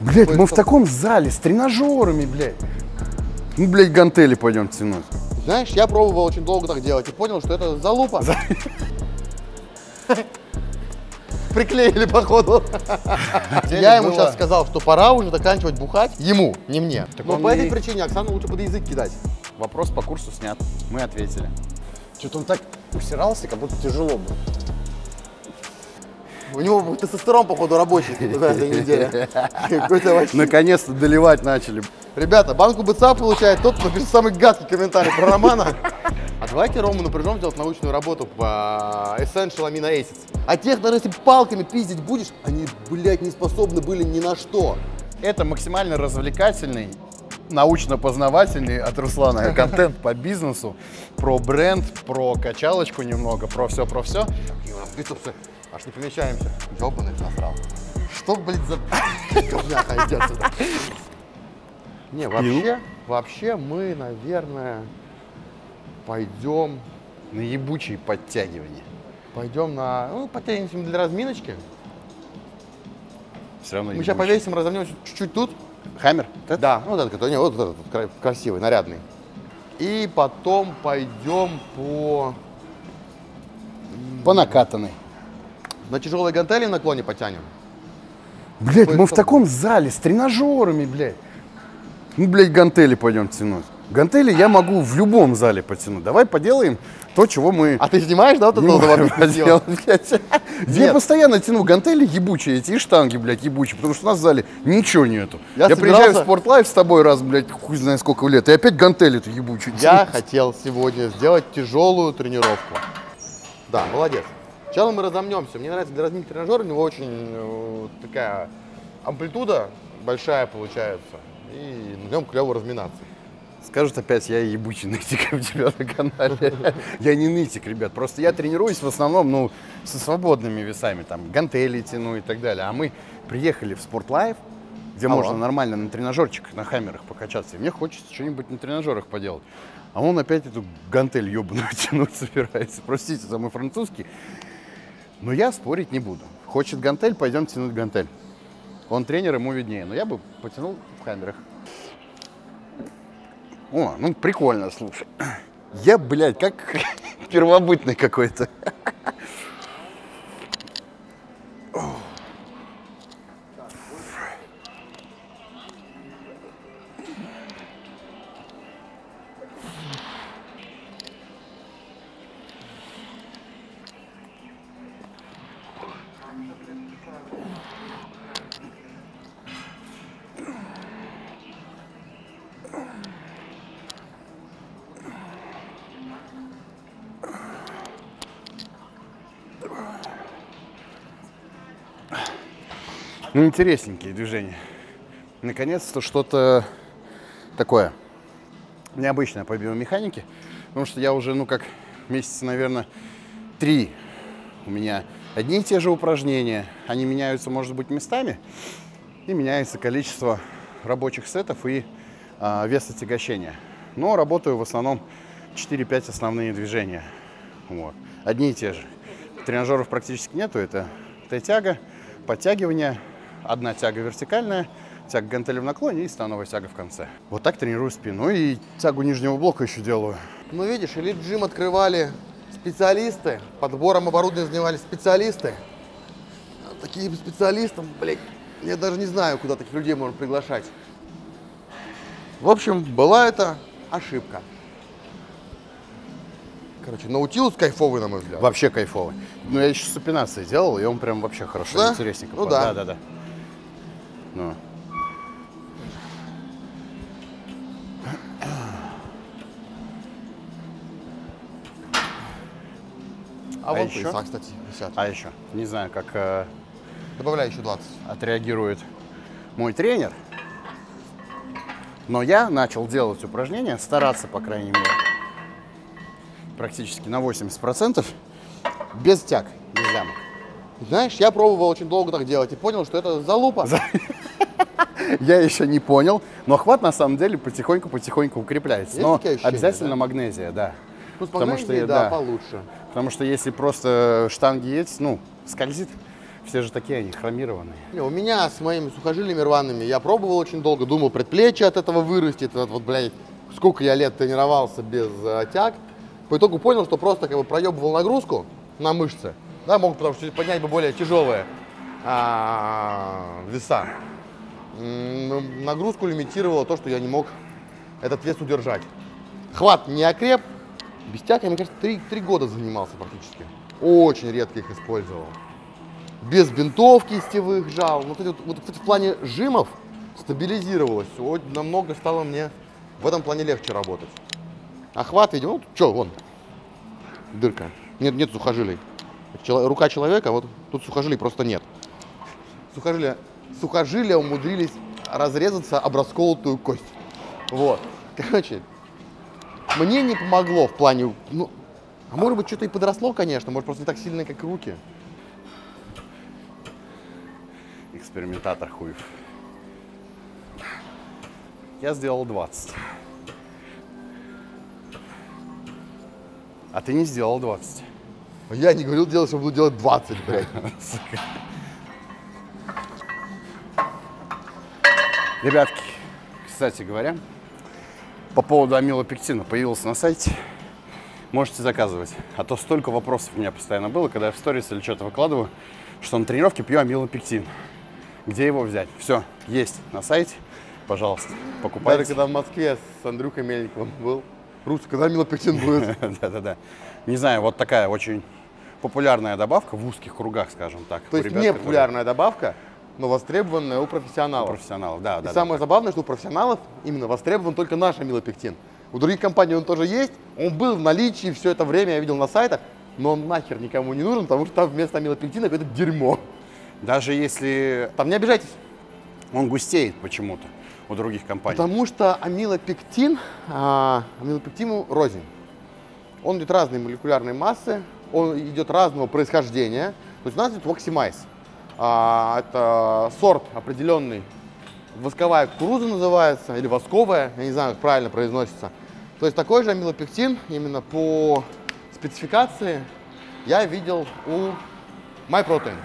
Блять, мы в таком зале с тренажерами, блядь. Ну, блядь, гантели пойдем тянуть. Знаешь, я пробовал очень долго так делать и понял, что это залупа. Приклеили, походу. Я ему сейчас сказал, что пора уже заканчивать бухать. Ему, не мне. Но по этой и- причине Оксану лучше под язык кидать. Вопрос по курсу снят. Мы ответили. Что-то он так усирался, как будто тяжело было. У него тестостерон, походу, рабочий. Какой-то вообще. Наконец-то доливать начали. Ребята, банку БЦА получает тот, кто напишет самый гадкий комментарий про Романа. А давайте Рому напряжем делать научную работу по Essential Amino Acids. А тех, даже если палками пиздить будешь, они, блядь, не способны были ни на что. Это максимально развлекательный, научно-познавательный от Руслана контент по бизнесу, про бренд, про качалочку немного, про все, про все. И у нас бицепсы аж не помещаемся. Ёбаный насрал. Что, блядь, за говняха идет сюда? Не, вообще, вообще мы, наверное, пойдем, На ебучие подтягивания. пойдем на, ну, потянемся для разминочки. Все равно Мы сейчас повесим, разомнем чуть-чуть тут. Хаммер? Да, ну вот этот, не, вот этот кра- красивый, нарядный. И потом пойдем по... По накатанной. На тяжелой гантели в наклоне потянем. Блять, мы в таком зале с тренажерами, блядь. Ну, блядь, гантели пойдем тянуть. Гантели я могу в любом зале потянуть. Давай поделаем то, чего мы А ты снимаешь, да, вот это блядь. Я постоянно тяну гантели ебучие эти и штанги, блядь, ебучие, потому что у нас в зале ничего нету. Я Я, приезжаю в собирался- спортлайф с тобой раз, блядь, хуй знает сколько лет, и опять гантели-то ебучие. Я хотел сегодня сделать тяжелую тренировку. Да, молодец. Сначала мы разомнемся. Мне нравится для разминки тренажера, у него очень э, такая амплитуда большая получается. И на нем клево разминаться. Скажут опять, я ебучий нытик у тебя на канале. Я не нытик, ребят. Просто я тренируюсь в основном, ну, со свободными весами, там, гантели тяну и так далее. А мы приехали в Спортлайф, где Алло. можно нормально на тренажерчиках, на хаммерах покачаться. И мне хочется что-нибудь на тренажерах поделать. А он опять эту гантель ебаную тянуть собирается. Простите за мой французский. Но я спорить не буду. Хочет гантель, пойдем тянуть гантель. Он тренер, ему виднее. Но я бы потянул в хаммерах. О, ну прикольно, слушай. Я, блядь, как первобытный какой-то. Ну, интересненькие движения. Наконец-то что-то такое необычное по биомеханике. Потому что я уже, ну, как месяца, наверное, три у меня одни и те же упражнения. Они меняются, может быть, местами. И меняется количество рабочих сетов и а, вес отягощения. Но работаю в основном 4-5 основные движения. Вот. Одни и те же. Тренажеров практически нету. Это Т-тяга, подтягивание, одна тяга вертикальная, тяга гантели в наклоне и становая тяга в конце. Вот так тренирую спину. И тягу нижнего блока еще делаю. Ну, видишь, элит джим открывали специалисты, подбором оборудования занимались специалисты. А Таким специалистам, блядь, я даже не знаю, куда таких людей можно приглашать. В общем, была это ошибка. Короче, наутилус кайфовый, на мой взгляд. Вообще кайфовый. Ну, я еще супинации делал, и он прям вообще хорошо, Да? интересненько. Ну да. Да, да, да. Ну. А, А вот еще? пояса, кстати, висят. А еще, не знаю, как э, Добавляй еще 20. отреагирует мой тренер, но я начал делать упражнения, стараться, по крайней мере, практически на 80%, без тяг, без лямок. Знаешь, я пробовал очень долго так делать и понял, что это залупа. Я еще не понял, но хват на самом деле потихоньку-потихоньку укрепляется. Есть но ощущения, обязательно да? магнезия, да. Ну, с Потому что, да, да. получше. Потому что если просто штанги есть, ну, скользит Все же такие они, хромированные. Не, у меня с моими сухожилиями рваными, я пробовал очень долго, думал, предплечье от этого вырастет, вот, вот блядь, сколько я лет тренировался без э, тяг. По итогу понял, что просто как бы проебывал нагрузку на мышцы, да, мог потому что поднять бы более тяжелые а, веса. Ну, Нагрузку лимитировало то, что я не мог этот вес удержать. Хват не окреп, без тяг я, мне кажется, три, три года занимался практически. Очень редко их использовал без бинтов кистевых жал. Вот, эти вот, вот, кстати, в плане жимов стабилизировалось. Вот намного стало мне в этом плане легче работать. Охват, видимо, ну, что, вон, дырка. Нет, нет сухожилий. Чело- рука человека, вот тут сухожилий просто нет. Сухожилия, сухожилия умудрились разрезаться об расколотую кость. Вот. Короче, мне не помогло в плане, ну, а может быть, что-то и подросло, конечно, может, просто не так сильно, как руки. Экспериментатор хуев. Я сделал 20. А ты не сделал 20. Я не говорил делать, что буду делать 20, блядь. Ребятки, кстати говоря, по поводу амилопектина появился на сайте. Можете заказывать. А то столько вопросов у меня постоянно было, когда я в сторис или что-то выкладываю, что на тренировке пью амилопектин. Где его взять? Все, есть на сайте. Пожалуйста, Даже покупайте. когда в Москве с Андрюхой Мельниковым был, русский, когда милопектин будет? Да-да-да. Не знаю, вот такая очень популярная добавка в узких кругах, скажем так. То есть не популярная добавка, но востребованная у у профессионалов. профессионалов. Да, И да, да. самое забавное, что у профессионалов именно востребован только наш амилопектин. У других компаний он тоже есть, он был в наличии все это время, я видел на сайтах, но он нахер никому не нужен, потому что там вместо амилопектина какое-то дерьмо. Даже если Там не обижайтесь, он густеет почему-то у других компаний. потому что амилопектин, а, амилопектину рознь. Он идет разной молекулярной массы, он идет разного происхождения. То есть у нас идет Voximize. А, это сорт определенный, восковая кукуруза называется, или восковая, я не знаю, как правильно произносится. То есть такой же амилопектин, именно по спецификации, я видел у MyProtein.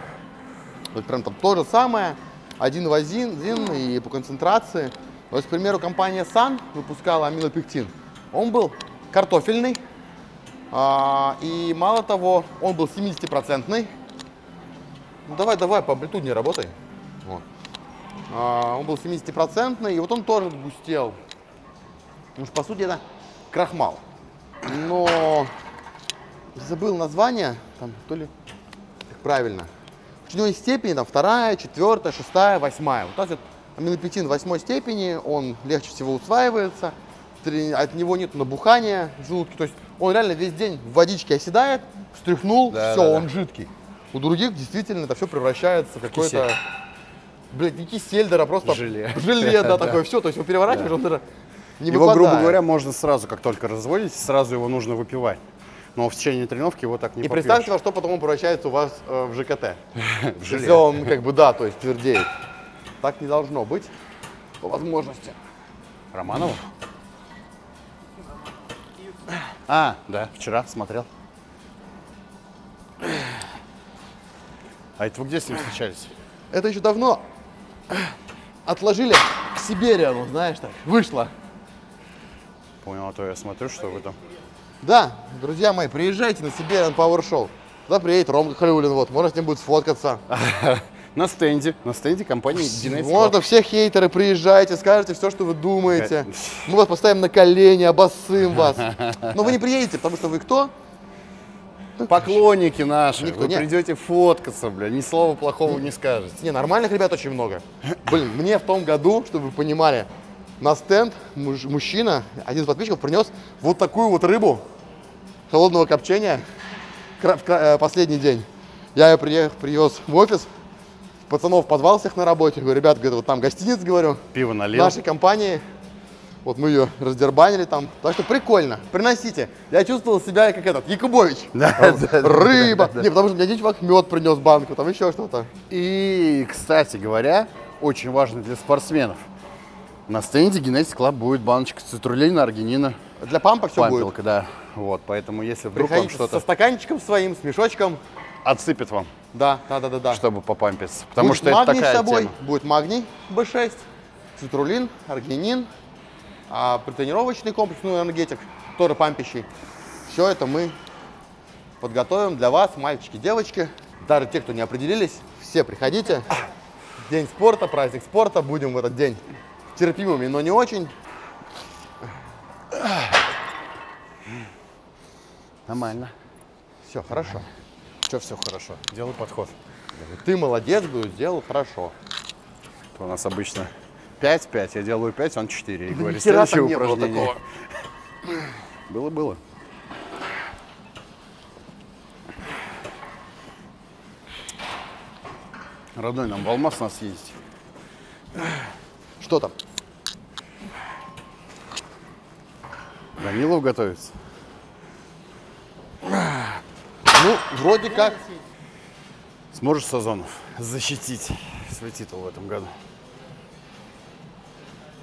То есть прям там то же самое, один в один и по концентрации. То есть, к примеру, компания Sun выпускала амилопектин. Он был картофельный, а, и мало того, он был 70-процентный. Ну давай, давай, по амплитуде не работай. Вот. А, он был 70-процентный, и вот он тоже густел. Потому что, по сути, это крахмал. Но забыл название, там, то ли, как правильно. У него есть степени, там, вторая, четвертая, шестая, восьмая. Вот у нас вот аминопектин восьмой степени, он легче всего усваивается, от него нет набухания в желудке. То есть он реально весь день в водичке оседает, встряхнул, Да, все, да, да. он жидкий. У других действительно это все превращается в какой-то... кисель. Блядь, не кисель, да, а просто Желе. желе, да, такое все. То есть его переворачиваешь, он даже не его, грубо говоря, можно сразу, как только разводите, сразу его нужно выпивать. Но в течение тренировки его так не И попьешь. представьте, во что потом он превращается у вас э, в ЖКТ. в желе. Если он как бы, да, то есть твердеет. Так не должно быть по возможности. Романова? А, да, вчера смотрел. А это вы где с ним встречались? Это еще давно отложили к Сибириану, знаешь так. Вышло. Понял, а то я смотрю, что вы там. Да, друзья мои, приезжайте на Сибириан Power Show. Туда приедет Ромка Халюлин, вот, можно с ним будет сфоткаться. На стенде, на стенде компании Динес Можно все хейтеры, приезжайте, скажете все, что вы думаете. Ка- Мы вас поставим на колени, обоссым вас. Но вы не приедете, потому что вы кто? Поклонники наши, Никто вы не- придете фоткаться, бля, ни слова плохого не скажете. Не, нормальных ребят очень много. Блин, мне в том году, чтобы вы понимали, на стенд муж- мужчина, один из подписчиков, принес вот такую вот рыбу холодного копчения в э, последний день. Я ее приех- привез в офис, пацанов позвал всех на работе, говорю, ребят, говорю, вот там гостиниц, говорю, Пиво налил. нашей компании. Вот мы ее раздербанили там. Так что прикольно. Приносите. Я чувствовал себя как этот, Якубович. Да, Там да, да, Рыба. Не, потому что мне один чувак мед принес банку, там еще что-то. И, кстати говоря, очень важно для спортсменов. На стенде Genetic Club будет баночка цитрулина, аргинина, Для пампа все будет. пампилка, да. Вот, поэтому если вдруг вам Приходите со что-то стаканчиком своим, с мешочком. отсыпет вам Да, да, да, да, да. чтобы попампиться. Потому будет что это такая с собой, тема. будет магний B6, цитрулин, аргинин, а тренировочный комплекс, ну, энергетик, тоже пампящий. Все это мы подготовим для вас, мальчики, девочки. Даже те, кто не определились, все приходите. День спорта, праздник спорта. Будем в этот день терпимыми, но не очень. Нормально. Все, хорошо. Все, все хорошо. Делаю подход. Ты молодец, говорю, сделал хорошо. У нас обычно 5-5, я делаю 5, он 4. И хера там следующее не было упражнение. Было-было. Родной, нам в Алмаз нас съездить. Что там? Данилов готовится. Ну, вроде как. Сможешь Сазонов защитить свой титул в этом году?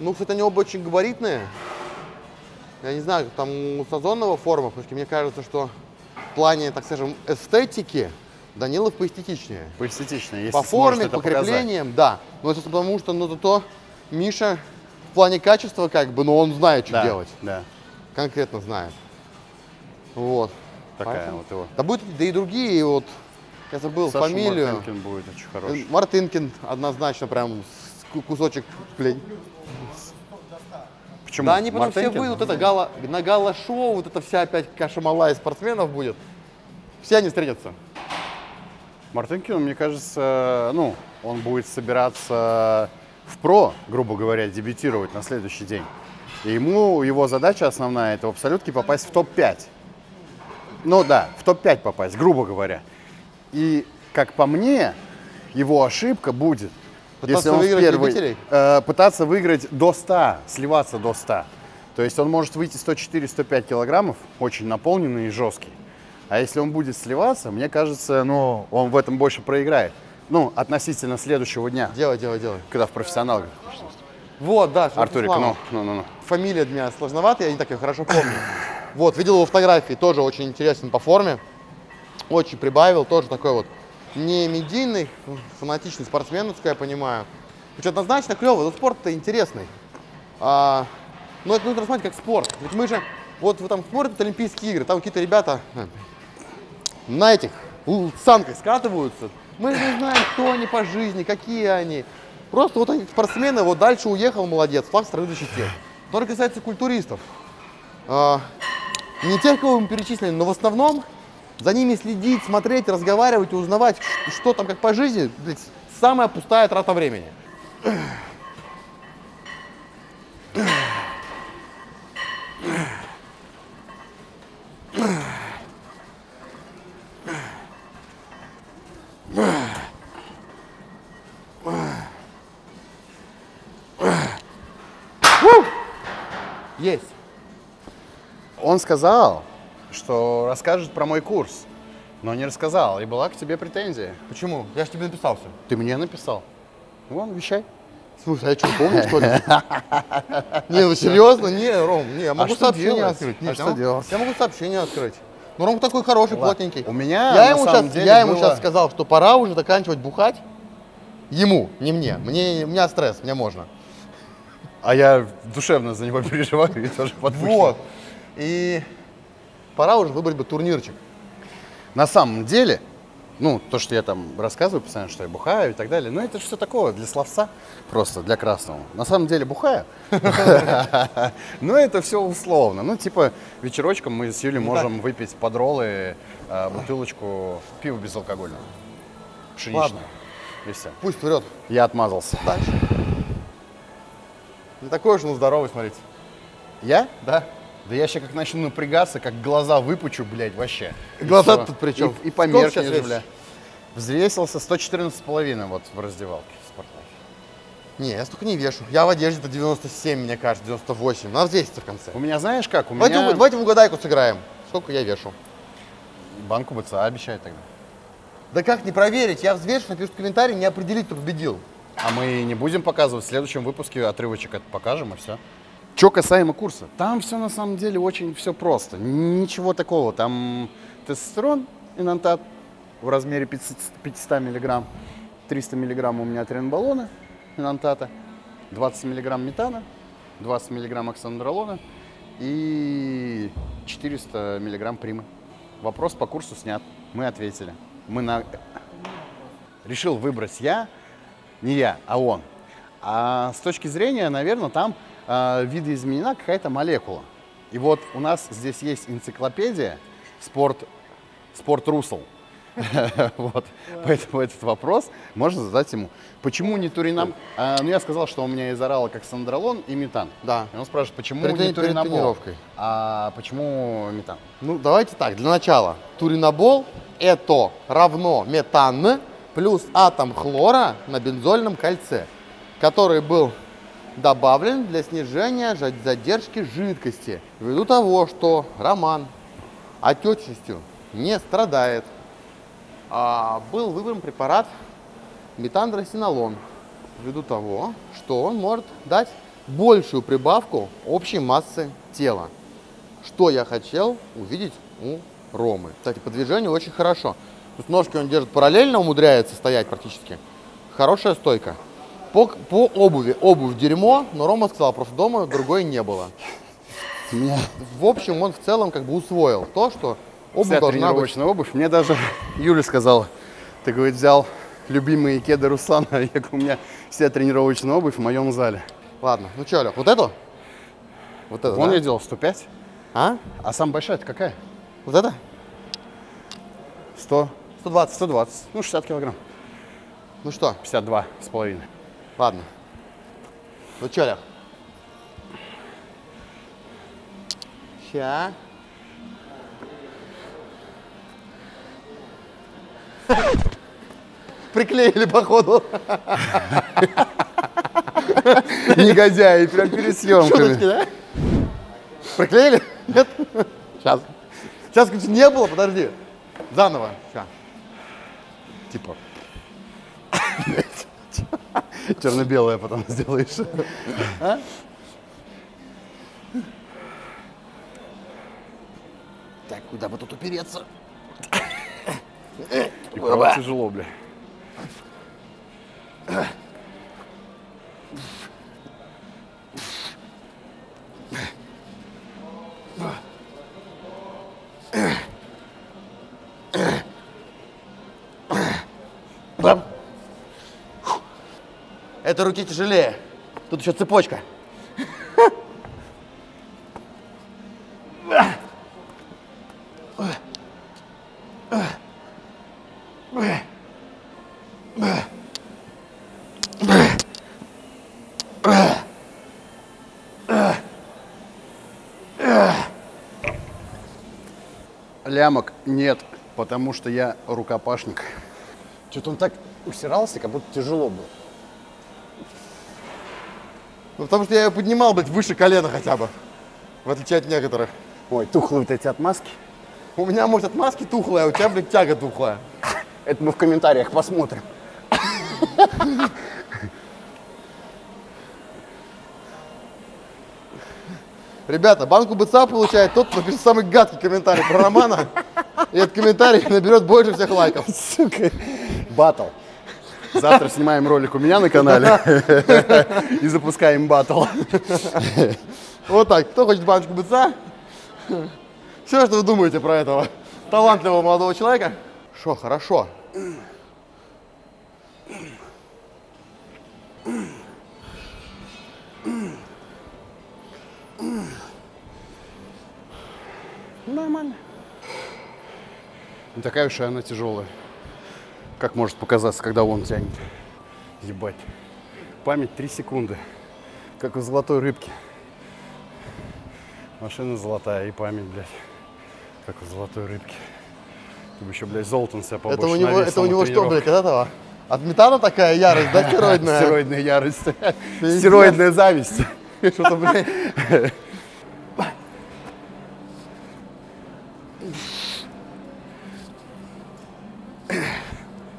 Ну, кстати, они оба очень габаритные. Я не знаю, там у Сазонова форма, потому что мне кажется, что в плане, так скажем, эстетики Данилов поэстетичнее. Поэстетично, если По форме, по креплениям, да. Но это потому что, ну, зато Миша в плане качества, как бы, ну, он знает, что Да, делать. да. Конкретно знает. Вот. Такая Поэтому- вот его. Да будет, да и другие, вот, я забыл Саша фамилию. Мартынкин будет очень хороший. Мартынкин однозначно прям кусочек, блин. Почему? Да они потом все Мартынкин? выйдут, это гала, на гала-шоу, вот это вся опять каша-мала из спортсменов будет. Все они встретятся. Мартынкин, мне кажется, ну, он будет собираться в ПРО, грубо говоря, дебютировать на следующий день. И ему, его задача основная, это в абсолютке попасть в топ-5. Ну да, в топ-5 попасть, грубо говоря. И, как по мне, его ошибка будет, Пытаться если он выиграть первый, любителей? э, пытаться выиграть до 100, сливаться до 100. То есть он может выйти 104-105 килограммов, очень наполненный и жесткий. А если он будет сливаться, мне кажется, ну, он в этом больше проиграет. Ну, относительно следующего дня, Делай, делай, делай. когда в профессионалах. Вот, да, Артурик, ну, ну, ну, ну. Фамилия для меня сложноватая, я не так ее хорошо помню. Вот, видел его фотографии, тоже очень интересен по форме. Очень прибавил, тоже такой вот не медийный, фанатичный спортсмен, насколько я понимаю. Ведь однозначно клево, но спорт-то интересный. А, но это нужно рассматривать как спорт. Ведь мы же, вот вы там смотрите Олимпийские игры, там какие-то ребята э, на этих санках скатываются. Мы же не знаем, кто они по жизни, какие они. Просто вот они спортсмены, вот дальше уехал, молодец, флаг страны защитил. Что касается культуристов, а, не тех, кого мы перечислили, но в основном за ними следить, смотреть, разговаривать узнавать, что там как по жизни, блядь, самая пустая трата времени. Есть. Он сказал, что расскажет про мой курс, но не рассказал, и была к тебе претензия. Почему? Я же тебе написал все. Ты мне написал. Вон, вещай. Слушай, а я что, помню, что ли? Не, ну серьезно? Не, Ром, не, я могу что сообщение открыть. А Нет, что я могу- делать? Я могу сообщение открыть. Ну, Ром такой хороший, плотненький. У меня я ему сейчас, я ему сейчас сказал, что пора уже заканчивать бухать. Ему, не мне. Мне, у меня стресс, мне можно. А я душевно за него переживаю и тоже подпущу. Вот. И пора уже выбрать бы турнирчик. На самом деле, ну, то, что я там рассказываю постоянно, что я бухаю и так далее, ну, это же все такое для словца, просто для красного. На самом деле бухаю. Но это все условно. Ну, типа, вечерочком мы с Юлей можем выпить под роллы э, бутылочку пива безалкогольного. Пшеничного. И все. Пусть вперед. Я отмазался. Дальше. Не такой уж он здоровый, смотрите. Я? Да? Да я сейчас как начну напрягаться, как глаза выпучу, блядь, вообще. И Глаза всё. тут при чем? И, и по Сколько мерке сейчас же, весишь? бля. Взвесился 114,5 вот в раздевалке в спортлайфе. Не, я столько не вешу. Я в одежде-то 97, мне кажется, 98. Надо взвеситься в конце. У меня, знаешь как, у Давайте, меня... в- давайте в угадайку сыграем. Сколько я вешу? Банку БЦА обещают тогда. Да как не проверить? Я взвешу, напишу комментарий, не определить, кто победил. А мы не будем показывать. В следующем выпуске отрывочек это покажем, и все. Что касаемо курса, там все на самом деле очень все просто. Ничего такого. Там тестостерон, инантат, в размере 500, 500 миллиграмм. 300 миллиграмм у меня тренбаллона инантата, 20 миллиграмм метана, 20 миллиграмм оксандролона и 400 миллиграмм примы. Вопрос по курсу снят. Мы ответили. Мы на... Решил выбрать я, не я, а он. А с точки зрения, наверное, там э, видоизменена какая-то молекула. И вот у нас здесь есть энциклопедия спорт, спорт русл. Вот. Поэтому этот вопрос можно задать ему. Почему не туринам? А, ну, я сказал, что у меня из орала как сандролон и метан. Да. И он спрашивает, почему не туринабол? А почему метан? Ну, давайте так, для начала. Туринабол это равно метан плюс атом хлора на бензольном кольце, который был добавлен для снижения задержки жидкости, ввиду того, что Роман отечностью не страдает. А был выбран препарат метандросинолон, ввиду того, что он может дать большую прибавку общей массы тела. Что я хотел увидеть у Ромы. Кстати, по движению очень хорошо. Есть ножки он держит параллельно, умудряется стоять практически. Хорошая стойка. По, по обуви. Обувь дерьмо, но Рома сказал, просто дома другой не было. Меня В общем, он в целом как бы усвоил то, что обувь вся должна быть. тренировочная обувь. Мне даже Юля сказала, ты, говорит, взял любимые кеды Руслана, я у меня вся тренировочная обувь в моем зале. Ладно, ну что, Лех, вот эту? Вот это, Вон да? я делал 105, А? а самая большая это какая? Вот это? 100, 120. 120, ну 60 килограмм, Ну что, 52 с половиной. Ладно. Ну что, Лех? Ща. Приклеили, походу. Негодяи, прям перед съемками. Шуточки, да? Приклеили? Нет? Сейчас. Сейчас, короче, не было, подожди. Заново. Ща. Типа. Черно-белое потом сделаешь. Так, куда бы тут упереться? И правда тяжело, бля. Бам. Это руки тяжелее. Тут еще цепочка. Лямок нет, потому что я рукопашник. Что-то он так усирался, как будто тяжело было. Ну, потому что я ее поднимал, блядь, выше колена хотя бы. В отличие от некоторых. Ой, тухлые вот эти отмазки. У меня, может, отмазки тухлая, а у тебя, блядь, тяга тухлая. Это мы в комментариях посмотрим. Ребята, банку БЦА получает тот, кто напишет самый гадкий комментарий про Романа. И этот комментарий наберет больше всех лайков. Сука. Батл. Завтра снимаем ролик у меня на канале и запускаем батл. Вот так. Кто хочет баночку БЦА? Все, что вы думаете про этого талантливого молодого человека? Шо, хорошо. Нормально. Не такая уж и она тяжелая. Как может показаться, когда он тянет. Ебать. Память 3 секунды. Как у золотой рыбки. Машина золотая и память, блядь. Как у золотой рыбки. Ты бы еще, блядь, золотом себя побольше Это у него, это у на него что, блядь, от этого? От метана такая ярость, да, стероидная? Стероидная ярость. Стероидная зависть. Что-то, блядь.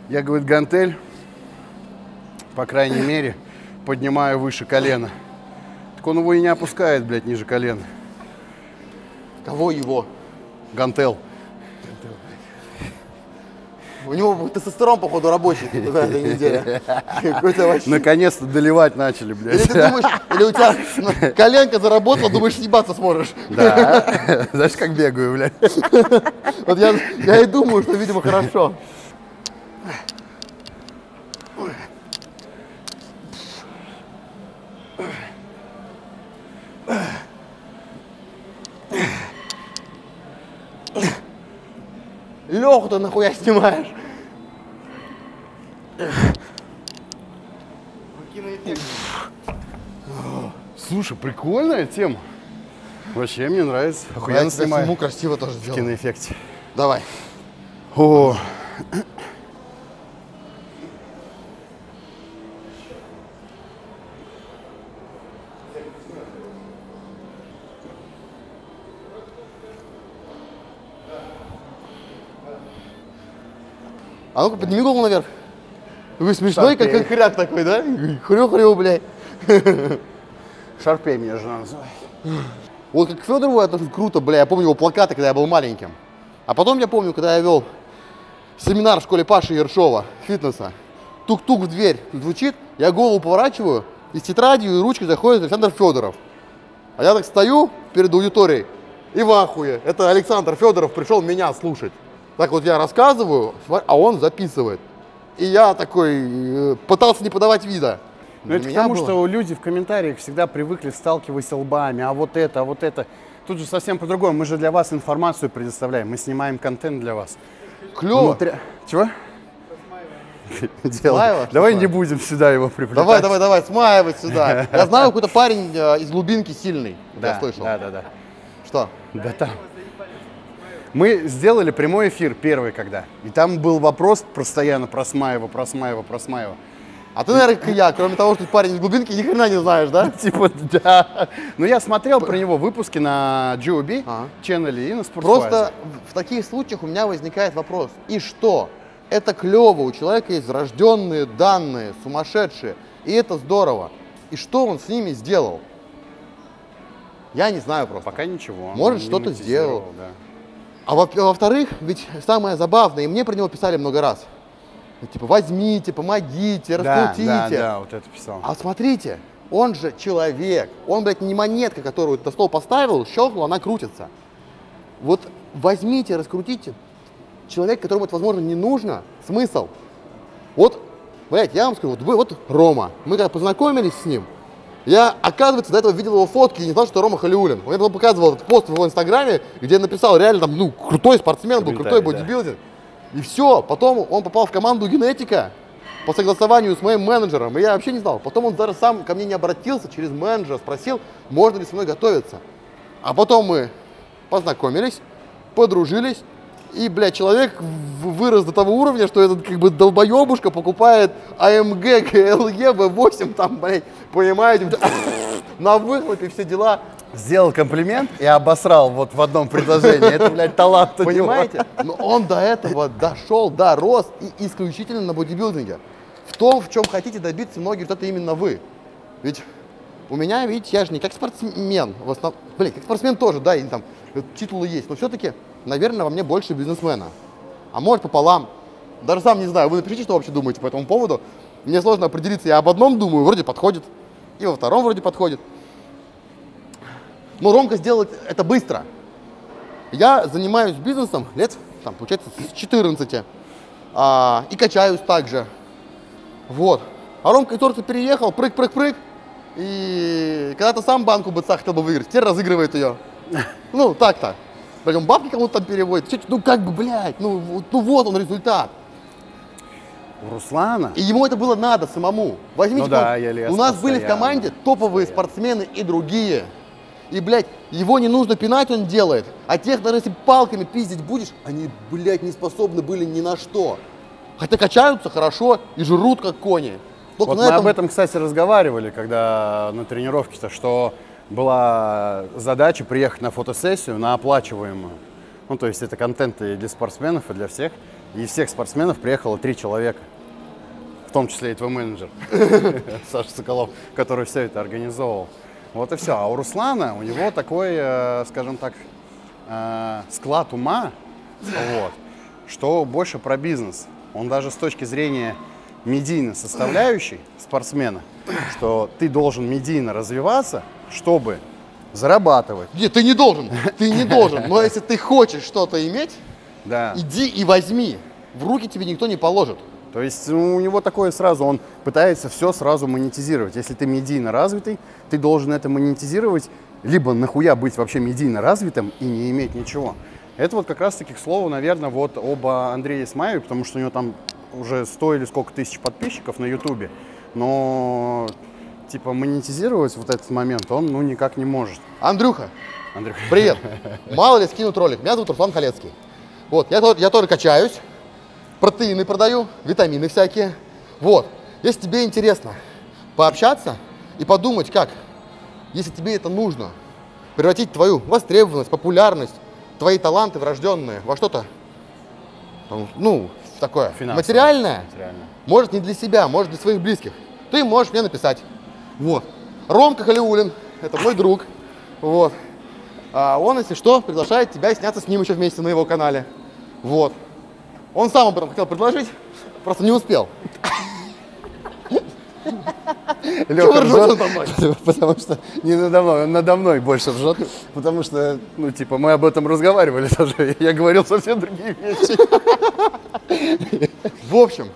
Я, говорит, гантель, по крайней мере, поднимаю выше колена. Так он его и не опускает, блядь, ниже колена. Кого его? Гантел. У него тестостерон, походу, рабочий на этой неделе. Вообще. Наконец-то доливать начали, Или блядь. ты думаешь, или у тебя коленка заработала, думаешь, съебаться сможешь. Да. Знаешь, как бегаю, блядь. Вот я, я и думаю, что, видимо, хорошо. Леху ты нахуя снимаешь? Слушай, прикольная тема. Вообще, мне нравится. Охуенно снимаю. сниму красиво тоже В сделаю. киноэффекте. Давай. О, ну-ка, подними голову наверх. Вы смешной, Шарпей. как хряк такой, да? Хрю-хрю, блядь. Шарпей меня жена называет. Вот как к Федорову это круто, бля. Я помню его плакаты, когда я был маленьким. А потом я помню, когда я вел семинар в школе Паши Ершова, фитнеса. Тук-тук в дверь звучит, я голову поворачиваю, и с тетрадью и ручкой заходит Александр Федоров. А я так стою перед аудиторией и в ахуе. Это Александр Федоров пришел меня слушать. Так вот я рассказываю, а он записывает. И я такой э, пытался не подавать вида. Ну, это Для к меня тому, было- что люди в комментариях всегда привыкли сталкиваться лбами, а вот это, а вот это. Тут же совсем по-другому. Мы же для вас информацию предоставляем, мы снимаем контент для вас. Клево. Внутри- Чего? Дело. Смаева? Давай не будем сюда его приплетать. Давай, давай, давай, смаивай сюда. Я знаю, какой-то парень э, из глубинки сильный. Да, я слышал. да, да, да. Что? Да там. Мы сделали прямой эфир первый когда. И там был вопрос постоянно про Смаева, про Смаева, про Смаева. А ты, наверное, как и я, кроме того, что парень из глубинки, ни хрена не знаешь, да? Типа, да. Но я смотрел про него выпуски на GOB, Ага. ченнеле и на Sportswise. Просто в таких случаях у меня возникает вопрос. И что? Это клево, у человека есть врожденные данные, сумасшедшие, и это здорово. И что он с ними сделал? Я не знаю просто. Пока ничего. Может, что-то сделал. Да. А во- во-вторых, ведь самое забавное, и мне про него писали много раз. Типа, возьмите, помогите, Да, раскрутите. да, да, вот это писал. А смотрите, он же человек. Он, блядь, не монетка, которую на стол поставил, щелкнул, она крутится. Вот возьмите, раскрутите. Человек, которому это, возможно, не нужно, смысл. Вот, блядь, я вам скажу, вот вы, вот Рома, мы когда познакомились с ним, я, оказывается, до этого видел его фотки и не знал, что Рома Халиулин. Он мне потом показывал этот пост в его инстаграме, где я написал реально там, ну, крутой спортсмен был, крутой Комментарий, да. И все, потом он попал в команду генетика по согласованию с моим менеджером, и я вообще не знал. Потом он даже сам ко мне не обратился через менеджера, спросил, можно ли со мной готовиться. А потом мы познакомились, подружились, и, блядь, человек вырос до того уровня, что этот как бы долбоебушка покупает АМГ, КЛЕ, В8, там, блядь, понимаете, на выхлопе все дела. Сделал комплимент и обосрал вот в одном предложении. Это, блядь, талант. Понимаете? Но он до этого дошел, да, рос и исключительно на бодибилдинге. В том, в чем хотите добиться многие, это именно вы. Ведь у меня, видите, я же не как спортсмен, в основном, блин, как спортсмен тоже, да, и там титулы есть, но все-таки, наверное, во мне больше бизнесмена. А может пополам. Даже сам не знаю, вы напишите, что вообще думаете по этому поводу. Мне сложно определиться, я об одном думаю, вроде подходит, и во втором вроде подходит. Но Ромка сделал это быстро. Я занимаюсь бизнесом лет, там, получается, с 14. А, и качаюсь также. Вот. А Ромка только переехал, прыг-прыг-прыг. И когда-то сам банку БЦА хотел бы выиграть, теперь разыгрывает ее. Ну, так-то. Причем бабки кому-то там переводит. Чё- Ну, как бы, блядь, ну, вот- ну вот он результат. У Руслана И ему это было надо самому. Возьмите, Ну да, я лез у нас были в команде топовые постоянно. спортсмены и другие. И, блядь, его не нужно пинать, он делает. А тех, даже если палками пиздить будешь, они, блядь, не способны были ни на что. Хотя качаются хорошо и жрут, как кони. Только Вот мы этом- об этом, кстати, разговаривали, когда на тренировке-то, что была задача приехать на фотосессию на оплачиваемую. Ну, то есть это контент и для спортсменов, и для всех. И всех спортсменов приехало три человека. В том числе и твой менеджер, Саша Соколов, который все это организовывал. Вот и все. А у Руслана, у него такой, э, скажем так, э, склад ума, вот, что больше про бизнес. Он даже с точки зрения медийной составляющей спортсмена, что ты должен медийно развиваться, чтобы зарабатывать. Нет, ты не должен, ты не должен. Но если ты хочешь что-то иметь, Да. иди и возьми. В руки тебе никто не положит. То есть ну, у него такое сразу, он пытается все сразу монетизировать. Если ты медийно развитый, ты должен это монетизировать, либо нахуя быть вообще медийно развитым и не иметь ничего. Это вот как раз-таки, к слову, наверное, вот об Андрее Исмаеве, потому что у него там уже 100 или сколько тысяч подписчиков на Ютубе, но типа монетизировать вот этот момент он ну никак не может. Андрюха, Андрей, привет. Мало ли скинут ролик. Меня зовут Руслан Халецкий. Вот, я, я тоже качаюсь, протеины продаю, витамины всякие. Вот, если тебе интересно пообщаться и подумать, как, если тебе это нужно, превратить твою востребованность, популярность, твои таланты врожденные во что-то, ну, такое Финансовое. материальное, Материальное. может не для себя, может для своих близких, ты можешь мне написать. Вот. Ромка Халиулин, это мой друг. Вот. А он, если что, приглашает тебя сняться с ним еще вместе на его канале. Вот. Он сам об этом хотел предложить, просто не успел. Надо мной? Потому что не надо мной, он надо мной больше ржет. Потому что, ну, типа, мы об этом разговаривали тоже. Я говорил совсем другие вещи. В общем,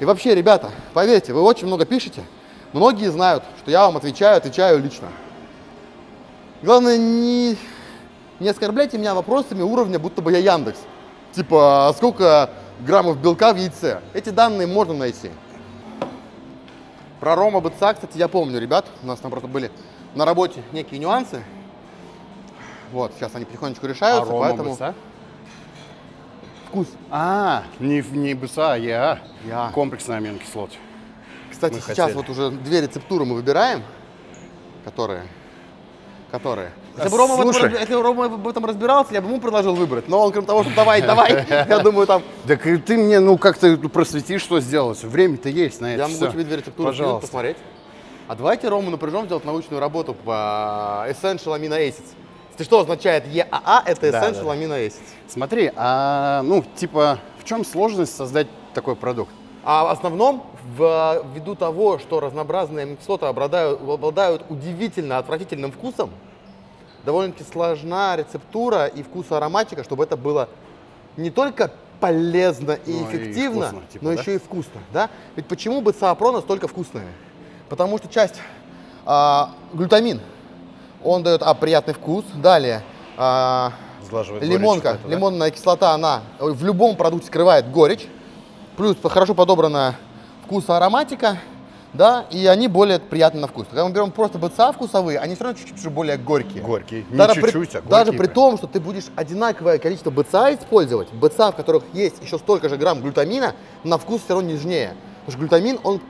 и вообще, ребята, поверьте, вы очень много пишете. Многие знают, что я вам отвечаю, отвечаю лично. Главное, не, не оскорбляйте меня вопросами уровня, будто бы я Яндекс. Типа, а сколько граммов белка в яйце? Эти данные можно найти. Про Рома БЦА, кстати, я помню, ребят. У нас там просто были на работе некие нюансы. Вот, сейчас они потихонечку решаются, поэтому вкус. А, не, не БСА, а ЕА. Я. Комплексный аминокислот. Кстати, Мы сейчас хотели. вот уже две рецептуры мы выбираем, которые, которые. Если бы, Рома в этом, слушай. если бы Рома в этом разбирался, я бы ему предложил выбрать. Но он, кроме того, что давай, давай, я думаю, там... Так ты мне, ну, как-то просвети, что сделать. Время-то есть на это Я могу тебе две рецептуры скинуть, Пожалуйста. посмотреть. А давайте Рому напряжем сделать научную работу по Essential Amino Acids. Если что означает ЕАА, это Да, Essential да. Amino Acids. Смотри, а, ну, типа, в чем сложность создать такой продукт? А в основном, в- ввиду того, что разнообразные аминокислоты обладают, обладают удивительно отвратительным вкусом, довольно-таки сложна рецептура и вкус ароматика, чтобы это было не только полезно и Ну, и эффективно, вкусно, типа, но да? еще и вкусно. Да? Ведь почему бы САПРО настолько вкусные? Потому что часть а, глютамин, он дает а, приятный вкус. Далее а, лимонка, да? лимонная кислота, она в любом продукте скрывает горечь. Плюс хорошо подобрана вкус ароматика, да, и они более приятны на вкус. Когда мы берем просто БЦА вкусовые, они все равно чуть-чуть более горькие. Горькие. Не Даже при- чуть-чуть, а Даже горькие при прям. том, что ты будешь одинаковое количество БЦА использовать, БЦА, в которых есть еще столько же грамм глютамина, на вкус все равно нежнее. Потому что глютамин, он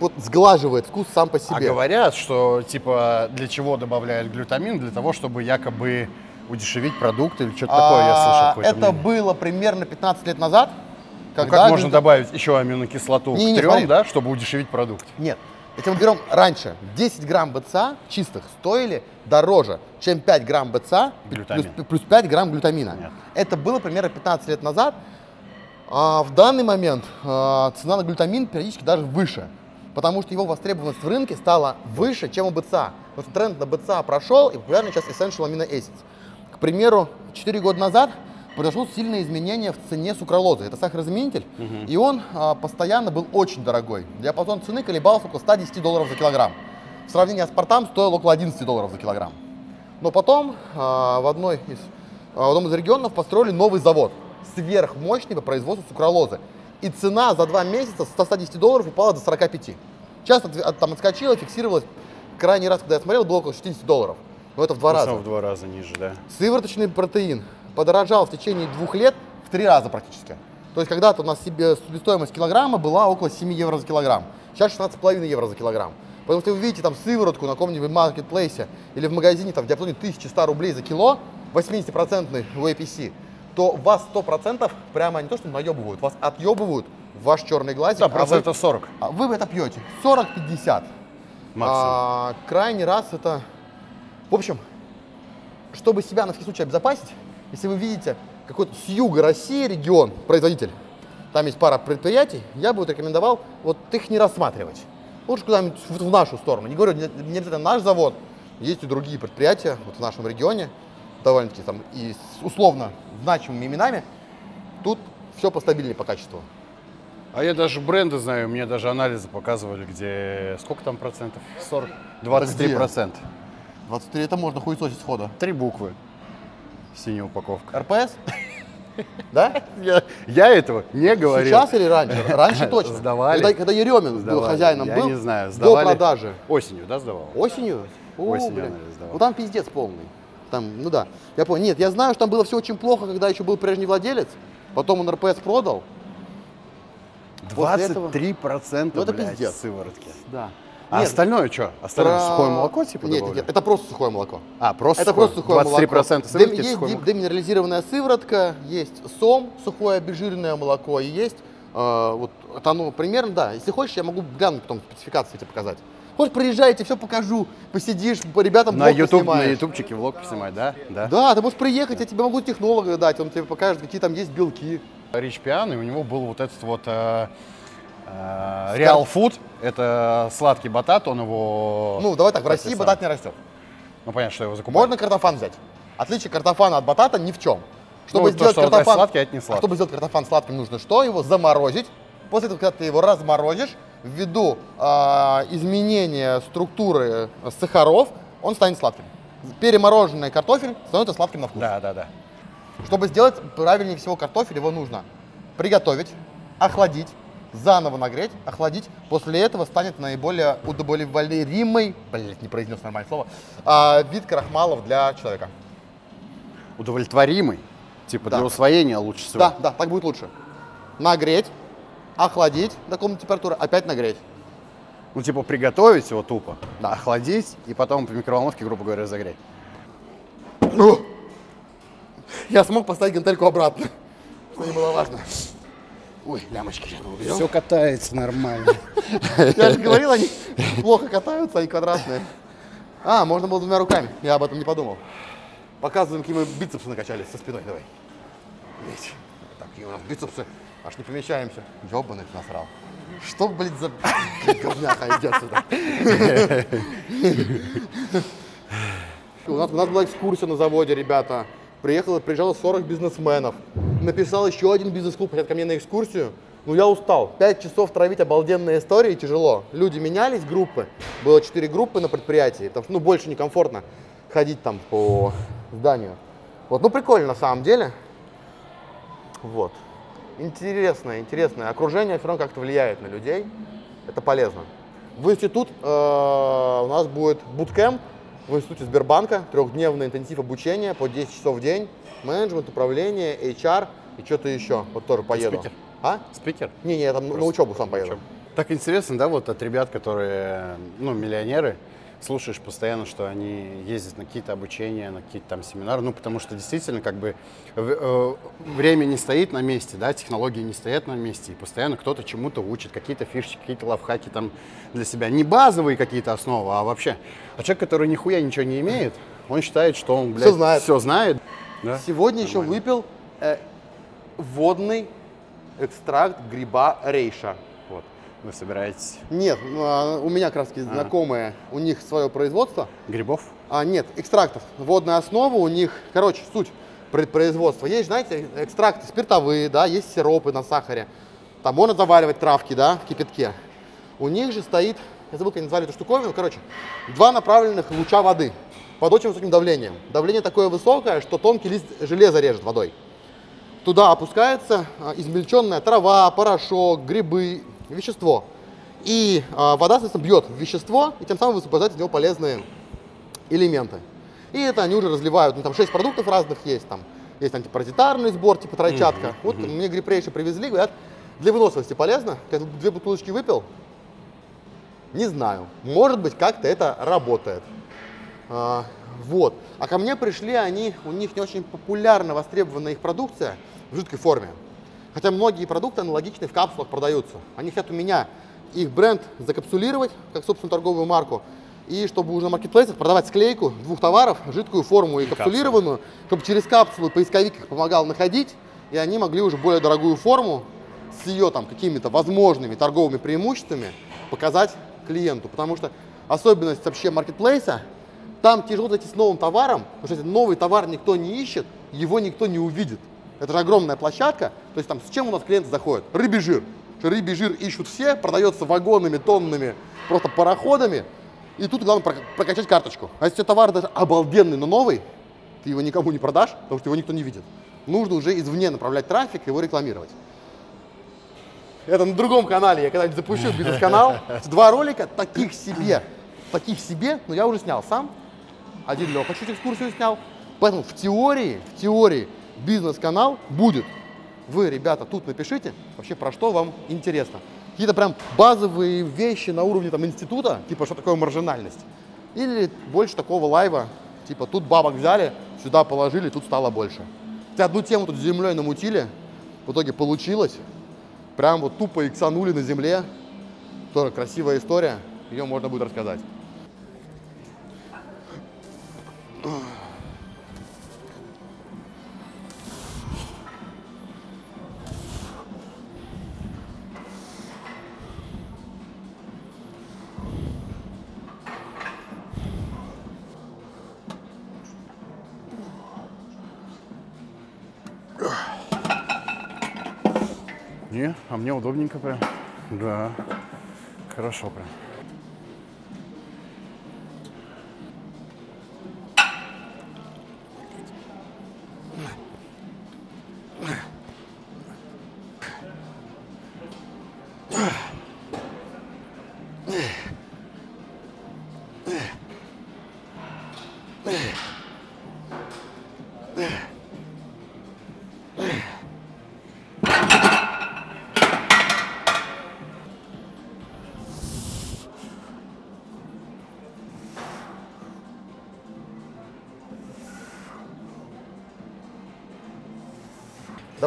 вот сглаживает вкус сам по А себе. говорят, что типа для чего добавляют глютамин? Для того, чтобы якобы удешевить продукт или что-то такое, я слышал. А, Это мнение. было примерно 15 лет назад. Ну, когда как можно добавить еще аминокислоту Не, не, к трем, смотри. да, чтобы удешевить продукт? Нет. Если мы берем раньше, 10 грамм БЦА чистых стоили дороже, чем 5 грамм БЦА Глютамин. плюс, плюс 5 грамм глютамина. Понятно. Это было примерно 15 лет назад. А в данный момент а, цена на глютамин периодически даже выше, потому что его востребованность в рынке стала выше, чем у БЦА. Потому что тренд на БЦА прошел, и популярны сейчас Essential Amino Acids. К примеру, 4 года назад произошло сильное изменение в цене сукралозы. Это сахарозаменитель, и он а, постоянно был очень дорогой. Диапазон цены колебался около 110 долларов за килограмм. В сравнении с спортом стоил около 11 долларов за килограмм. Но потом а, в, одной из, а, в одном из регионов построили новый завод, сверхмощный по производству сукралозы. И цена за два месяца с 110 долларов упала до 45. Часто от- там отскочила, фиксировалась. Крайний раз, когда я смотрел, было около 60 долларов. Но это в два Ну, раза. В два раза ниже, да. Сывороточный протеин подорожал в течение двух лет в три раза практически. То есть когда-то у нас себе себестоимость килограмма была около 7 евро за килограмм. Сейчас 16,5 евро за килограмм. Потому что вы видите там сыворотку на каком-нибудь маркетплейсе или в магазине там в диапазоне 1100 рублей за кило, 80% UAPC, то вас 100% прямо не то что наебывают, вас отъебывают в ваш черный глазик, Да, а, вы, процентов 40 а вы это пьете. 40-50. максимум. А, крайний раз это... В общем, чтобы себя на всякий случай обезопасить, если вы видите какой-то с юга России регион, производитель, там есть пара предприятий, я бы вот рекомендовал вот их не рассматривать. Лучше куда-нибудь в нашу сторону. Не говорю, не не обязательно наш завод, есть и другие предприятия вот в нашем регионе, довольно-таки там и с условно значимыми именами. Тут все постабильнее по качеству. А я даже бренды знаю, мне даже анализы показывали, где сколько там процентов? 40? 23 где? процента. 23 это можно хуесосить схода. Три буквы. Синяя упаковка. РПС? Да? Я, я этого не говорил. Сейчас или раньше? Раньше точно. Сдавали. Когда, когда Еремин был Сдавали. хозяином, Я был не знаю, до сдавали. продажи. Осенью, да, сдавал? Осенью? О, Осенью блин. сдавал. Ну там пиздец полный. Там, ну да. Я понял. Нет, я знаю, что там было все очень плохо, когда еще был прежний владелец. Потом он РПС продал. После этого- 23 процента, Ну, это блядь, пиздец. сыворотки. Да. А остальное что? Остальное про- сухое молоко типа Нет, добавляют? нет, это просто сухое молоко. А, просто это сухое? просто сухое 23 молоко. процента Дем- сыворотки есть сухое молоко? деминерализированная сыворотка, есть сом, сухое обезжиренное молоко, и есть э, вот это оно примерно, да. Если хочешь, я могу глянуть потом спецификации тебе показать. Хочешь, приезжайте, все покажу, посидишь, по ребятам На YouTube, на поснимаешь. ютубчике влог поснимать, да? Да. Да, ты можешь приехать, я тебе могу технолога дать, он тебе покажет, какие там есть белки. Рич Пиан, и у него был вот этот вот э, э, Real Food, это сладкий батат, он его... Ну, давай так, в России батат не растет. Ну, понятно, что его закупают. Можно картофан взять. Отличие картофана от батата ни в чем. Ну, Чтобы то, сделать что он картофан, сладкий, а это не а сладкий. чтобы сделать картофан сладким, нужно что? Его заморозить. После этого, когда ты его разморозишь, ввиду а, изменения структуры сахаров, он станет сладким. Перемороженный картофель становится сладким на вкус. Да, да, да. Чтобы сделать правильнее всего картофель, его нужно приготовить, охладить, заново нагреть, охладить. После этого станет наиболее удовлетворимый, блять, не произнес нормальное слово, а, вид крахмалов для человека. Удовлетворимый. Типа Да. для усвоения лучше всего. Да, да, так будет лучше. Нагреть, охладить до комнатной температуры, опять нагреть. Ну, типа приготовить его тупо, Да. охладить и потом по микроволновке, грубо говоря, разогреть. Я смог поставить гантельку обратно, что не было важно. Ой, лямочки. Все катается нормально. Я же говорил, они плохо катаются, они квадратные. А, можно было двумя руками. Я об этом не подумал. Показываем, какие мы бицепсы накачались со спиной. Давай. Есть. Так, какие у нас бицепсы. Аж не помещаемся. Ёбаный ты насрал. Что, блядь, за говняха идет сюда? У нас, у нас была экскурсия на заводе, ребята. Приехало, приезжало 40 бизнесменов. Написал еще один бизнес-клуб, хотят ко мне на экскурсию. Ну, я устал. Пять часов травить обалденные истории тяжело. Люди менялись, группы. Было четыре группы на предприятии, потому что, ну, больше некомфортно ходить там по зданию. Вот, ну, прикольно на самом деле. Вот. Интересное, интересное. Окружение все равно как-то влияет на людей. Это полезно. В институт э, у нас будет буткемп в институте Сбербанка, трехдневный интенсив обучения по 10 часов в день, менеджмент, управление, HR и что-то еще. Вот тоже поеду. спикер? А? Спикер? Не, не, я там на учебу сам поеду. Так интересно, да, вот от ребят, которые, ну, миллионеры, слушаешь постоянно, что они ездят на какие-то обучения, на какие-то там семинары, ну, потому что действительно, как бы, э, время не стоит на месте, да, технологии не стоят на месте, и постоянно кто-то чему-то учит, какие-то фишки, какие-то лавхаки там для себя. Не базовые какие-то основы, а вообще. А человек, который нихуя ничего не имеет, он считает, что он, блядь, знает. Все знает. Да? Сегодня еще Нормально. выпил э, водный экстракт гриба рейша. Вы собираетесь Нет, ну, а, у меня как раз таки знакомые, у них свое производство. грибов? А, нет, экстрактов. Водная основа у них, короче, суть предпроизводства. Есть, знаете, экстракты спиртовые, да, есть сиропы на сахаре. Там можно заваривать травки, да, в кипятке. У них же стоит, я забыл, как они назвали эту штуковину, короче, два направленных луча воды под очень высоким давлением. Давление такое высокое, что тонкий лист железа режет водой. Туда опускается а, измельченная трава, порошок, грибы, вещество. И а, вода, соответственно, бьет в вещество, и тем самым высвобождает из него полезные элементы. И это они уже разливают, ну там 6 продуктов разных есть, там есть антипаразитарный сбор, типа тройчатка. вот мне грипрейши привезли, говорят, для выносливости полезно. Когда две бутылочки выпил, не знаю, может быть, как-то это работает. А, вот. А ко мне пришли они, у них не очень популярна, востребована их продукция в жидкой форме. Хотя многие продукты аналогичные в капсулах продаются. Они хотят у меня их бренд закапсулировать, как собственную торговую марку, И чтобы уже на маркетплейсах продавать склейку двух товаров, жидкую форму и капсулированную, чтобы через капсулу поисковик их помогал находить, и они могли уже более дорогую форму с ее там какими-то возможными торговыми преимуществами показать клиенту. Потому что особенность вообще маркетплейса, там тяжело зайти с новым товаром, потому что если новый товар никто не ищет, его никто не увидит. Это же огромная площадка. То есть там с чем у нас клиенты заходят? Рыбий жир. Рыбий жир ищут все, продается вагонами, тоннами, просто пароходами. И тут главное прока- прокачать карточку. А если товар даже обалденный, но новый, ты его никому не продашь, потому что его никто не видит. Нужно уже извне направлять трафик и его рекламировать. Это на другом канале, я когда-нибудь запущу бизнес-канал. Два ролика таких себе, таких себе, но я уже снял сам. Один Леха чуть экскурсию снял. Поэтому в теории, в теории бизнес-канал будет. Вы, ребята, тут напишите вообще про что вам интересно. Какие-то прям базовые вещи на уровне там института, типа что такое маржинальность. Или больше такого лайва, типа тут бабок взяли, сюда положили, тут стало больше. Хотя одну тему тут землей намутили, в итоге получилось. Прям вот тупо иксанули на земле. Тоже красивая история, ее можно будет рассказать. А мне удобненько прям. Да, хорошо прям.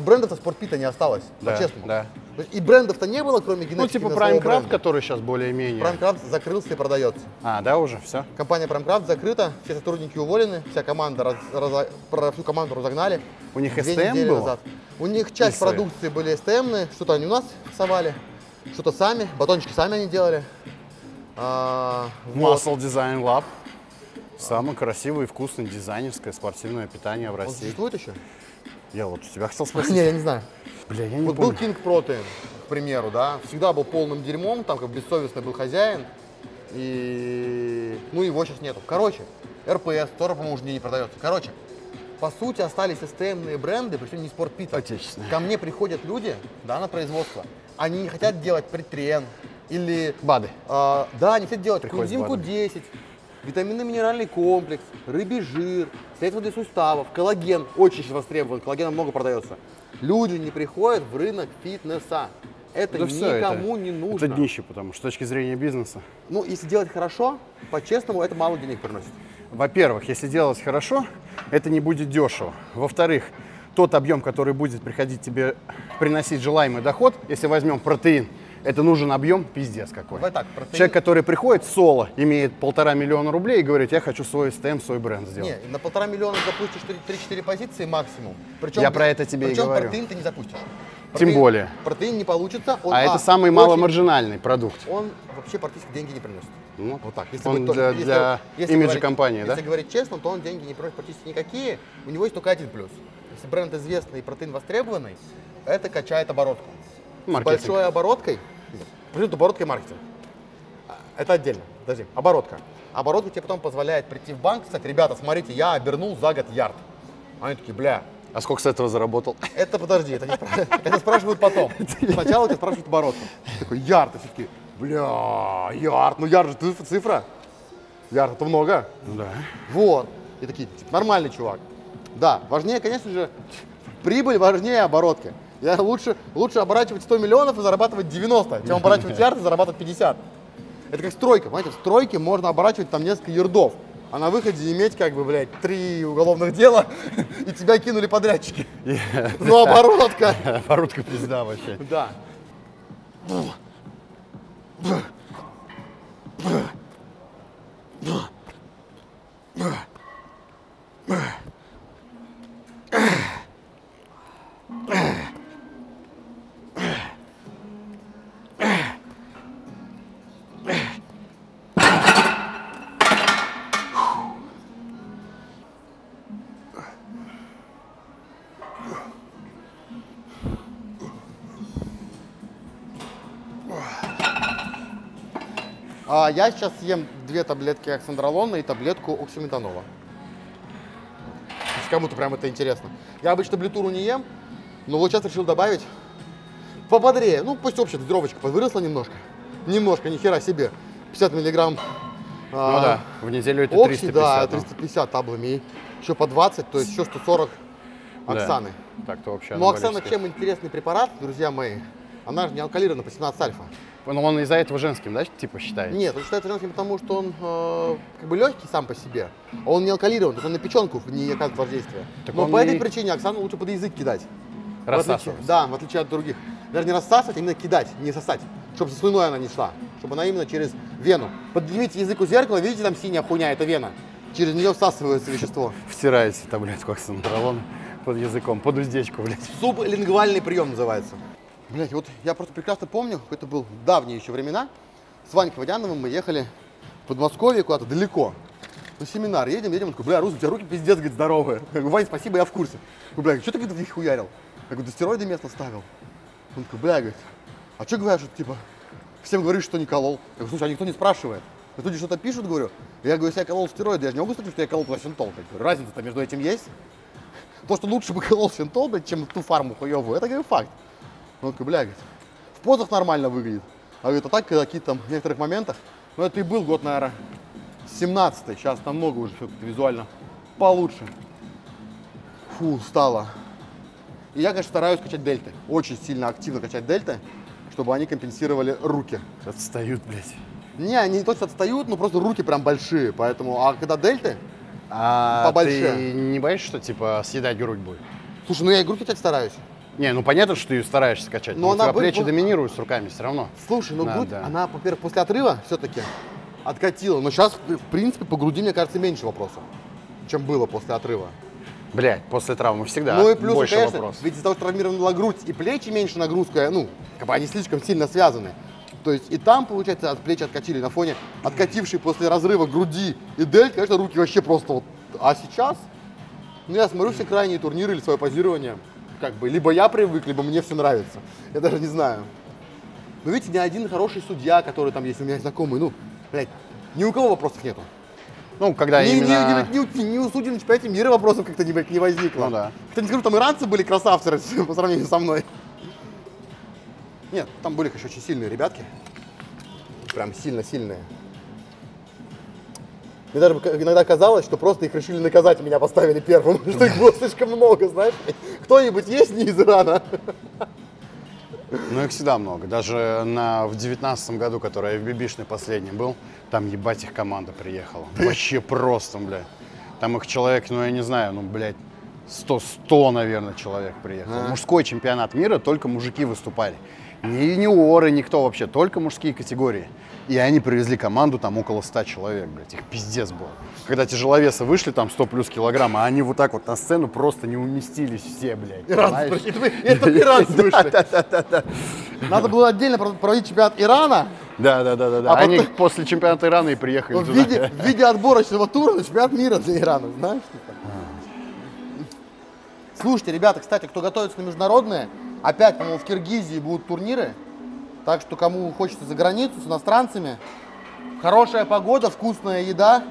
Брендов-то спортпита не осталось, Да, по-честному. да. И брендов-то не было, кроме генетики. Ну, типа мясного Prime Craft, бренда. который сейчас более-менее. Prime Craft закрылся и продается. А, да, уже, все. Компания Prime Craft закрыта, все сотрудники уволены, вся команда, раз- раза- про- всю команду разогнали. У них STM недели было? назад. У них часть свои? продукции были STM, что-то они у нас совали, что-то сами, батончики сами они делали. А, вот. Muscle Design Lab. Самое красивое и вкусное дизайнерское спортивное питание в Он России. существует еще? Я вот у тебя хотел спросить. Не, я не знаю. Бля, я не Вот был. King Protein, к примеру, да, всегда был полным дерьмом, там как бессовестный был хозяин, и, ну, его сейчас нету. Короче, РПС тоже, по-моему, уже не продается. Короче, по сути, остались СТМные бренды, причем не спортпита. Отечественные. Ко мне приходят люди, да, на производство, они не хотят делать предтрен или... БАДы. а, да, они хотят делать Приходят кунзимку БАДами. 10, витаминно-минеральный комплекс, рыбий жир, средства для суставов, коллаген. Очень сейчас востребован, коллагена много продается. Люди не приходят в рынок фитнеса. Это Да никому это- не нужно. Это днище, потому что с точки зрения бизнеса. Ну, если делать хорошо, по-честному, это мало денег приносит. Во-первых, если делать хорошо, это не будет дешево. Во-вторых, тот объем, который будет приходить тебе, приносить желаемый доход, если возьмем протеин, это нужен объем пиздец какой. Давай так, протеин- Человек, который приходит соло, имеет полтора миллиона рублей и говорит, я хочу свой STM, свой бренд сделать. Не, на полтора миллиона запустишь 3-4 позиции максимум. Причем, Я про это тебе и причем говорю. протеин ты не запустишь. Тем более. Протеин не получится. Он, а, это а, самый очень- маломаржинальный продукт. Он вообще практически деньги не приносит. Ну, Вот так. Он быть для- только- для имиджа говорить- компании, да? Если говорить честно, то он деньги не приносит практически никакие. У него есть только один плюс. Если бренд известный и протеин востребованный, это качает оборотку. С Маркетинг. большой обороткой, придет оборотка и маркетинг. А, Это отдельно. Подожди, оборотка. Оборотка тебе потом позволяет прийти в банк, сказать, ребята, смотрите, я обернул за год ярд. Они такие, бля, А сколько с этого заработал? это подожди, это, не спра- это спрашивают потом. Сначала тебя спрашивают оборотку. Ты такой, ярд, и все таки бля, ярд, ну ярд же циф- цифра. Ярд это много. Да. Вот. И такие, типа, нормальный чувак. Да, важнее, конечно же, прибыль важнее оборотки. Я лучше, лучше оборачивать 100 миллионов и зарабатывать 90, чем оборачивать ярд и зарабатывать 50. Это как стройка, понимаете, в стройке можно оборачивать там несколько ярдов, а на выходе иметь, как бы, блядь, три уголовных дела, и тебя кинули подрядчики. Ну, оборотка. Оборотка пизда вообще. Да. А я сейчас съем две таблетки оксандролона и таблетку оксиметанола. Если кому-то прям это интересно. Я обычно блютуру не ем, но вот сейчас решил добавить пободрее. Ну, пусть общая дозировочка выросла немножко. Немножко, ни хера себе. 50 миллиграмм Ну а, да, в неделю это окси, 350. да, ну. 350 таблами. Еще по 20, то есть еще 140 Да. Оксаны. Так-то вообще Но Оксана анаболическое. чем интересный препарат, друзья мои? Она же не алкалирована по 17 альфа. Ну, он из-за этого женским, да, типа считает? Нет, он считается женским, потому что он э, как бы легкий сам по себе, а он не алкалирован, то есть он на печенку не оказывает воздействия. Так Но по этой и- причине Оксану лучше под язык кидать. В отличие-. Да, в отличие от других. Даже не рассасывать, а именно кидать, не сосать. Чтобы со слюной она не шла. Чтобы она именно через вену. Поднимите язык у зеркала, видите, там синяя хуйня, это вена. Через нее всасывается вещество. Втираете таблетку оксандролона под языком, под уздечку, блядь. Сублингвальный прием называется. Блять, вот я просто прекрасно помню, это был давние еще времена. С Ванькой Водяновым мы ехали в Подмосковье куда-то далеко. На семинар едем, едем, он такой, бля, Рус, у тебя руки пиздец, говорит, здоровые. Я говорю, Вань, спасибо, я в курсе. Я говорю, бля, что ты, говорит, в них хуярил? Я говорю, да стероиды место ставил. Он такой, бля, говорит, а что говорят, что типа, всем говоришь, что не колол? Я говорю, слушай, а никто не спрашивает. Вот Люди что-то пишут, говорю. Я говорю, если я колол стероиды, я же не могу сказать, что я колол говорю, разница-то между этим есть? То, что лучше бы колол синтол, чем ту фарму хуевую, это, говорю, факт. Он такой, бля, говорит, в позах нормально выглядит. А говорит, а так какие-то там в некоторых моментах, ну это и был год, наверное, 17 сейчас намного уже все визуально получше. Фу, стало. И я, конечно, стараюсь качать дельты. Очень сильно активно качать дельты, чтобы они компенсировали руки. Отстают, блядь. Не, они не то, что отстают, но просто руки прям большие. Поэтому, а когда дельты, А Побольше. ты не боишься, что, типа, съедать грудь будет? слушай, ну я и грудь качать стараюсь. Не, ну понятно, что ты стараешься качать, Но но, у она тебя будет- плечи доминируют с руками все равно. Слушай, ну Да, грудь, да. она, во-первых, после отрыва все-таки откатила. Но сейчас, в принципе, по груди, мне кажется, меньше вопросов, чем было после отрыва. Блядь, после травмы всегда ну и плюс, больше конечно, вопросов. ведь из-за того, что травмирована грудь и плечи меньше нагрузка, ну, как бы они слишком сильно связаны. То есть и там, получается, от плеч откатили на фоне откатившей после разрыва груди и дельт, конечно, руки вообще просто вот. А сейчас, ну я смотрю все крайние турниры или свое позирование, как бы, либо я привык, либо мне все нравится. Я даже не знаю. Но видите, ни один хороший судья, который там есть у меня знакомый, ну, блядь, ни у кого вопросов нету. Ну, когда Ни, ни- именно... ни- ни у- ни у судей на чемпионате мира вопросов как-то не, не возникло. Ну да. Хотя не скажу, там иранцы были красавцы по сравнению со мной. Нет, там были, конечно, очень сильные ребятки. Прям сильно сильные. Мне даже иногда казалось, что просто их решили наказать, меня поставили первым, что их было слишком много, знаешь. Кто-нибудь есть не из Ирана? Ну, их всегда много. Даже на, в девятнадцатом году, который Бибишной последний был, там, ебать, их команда приехала. Вообще просто, бля. Там их человек, ну, я не знаю, ну, блядь, 100, 100, наверное, человек приехало. А. Мужской чемпионат мира, только мужики выступали. Не юниоры, никто вообще, только мужские категории. И они привезли команду, там около 100 человек, блядь, их пиздец было. Когда тяжеловесы вышли, там 100 плюс килограмм, а они вот так вот на сцену просто не уместились все, блядь. Иранцы, это иранцы вышли. Надо было отдельно про- проводить чемпионат Ирана Да, да, да, да, да. А Они потом- после чемпионата Ирана и приехали в туда. виде, в виде отборочного тура на чемпионат мира для Ирана, знаешь? типа? Слушайте, ребята, кстати, кто готовится на международные, опять, по-моему, в Киргизии будут турниры. Так что кому хочется за границу с иностранцами, хорошая погода, вкусная еда,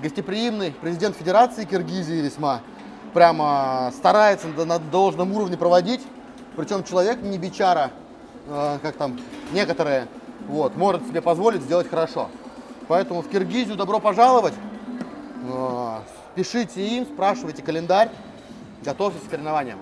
гостеприимный президент Федерации Киргизии весьма прямо старается на, должном уровне проводить. Причем человек не бичара, э, как там некоторые, вот, может себе позволить сделать хорошо. Поэтому в Киргизию добро пожаловать. Э, Пишите им, спрашивайте календарь, готовьтесь к соревнованиям.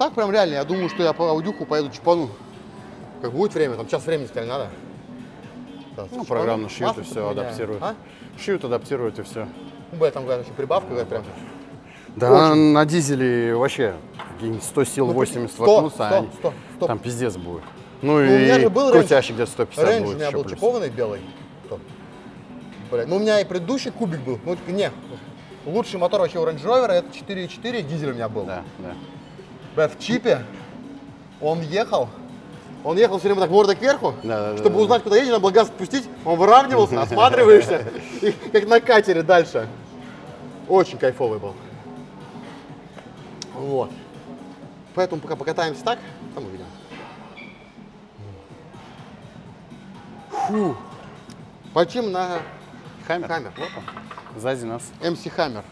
Так прям реально, я думаю, что я по аудюху поеду чипану. Как будет время, там час времени сказали надо. Сейчас Ну, программно шьют и все, адаптируют. А? Шьют, адаптируют и все. Ну, бля, там говорят, еще прибавка, говорят, прям. Да, на дизеле вообще какие-нибудь 100 сил, Ну, 80 сто, воткнутся, сто, а они- сто, сто. там пиздец будет. Ну, Ну, у меня и же был крутящий где-то 150 Рейндж у будет меня еще был плюс. чипованный белый. Бля, ну у меня и предыдущий кубик был. Ну, не, лучший мотор вообще у Range Rover это 4.4, дизель у меня был. Да, да. Бля, в чипе он ехал, он ехал все время так мордой кверху, Да, да, чтобы да, узнать, куда едет, надо было газ спустить, он выравнивался, осматриваешься, и как на катере дальше. Очень кайфовый был. Вот. Поэтому пока покатаемся так, там увидим. Фу. Почем на Хаммер. Хаммер. Вот он. Сзади нас. MC Hammer.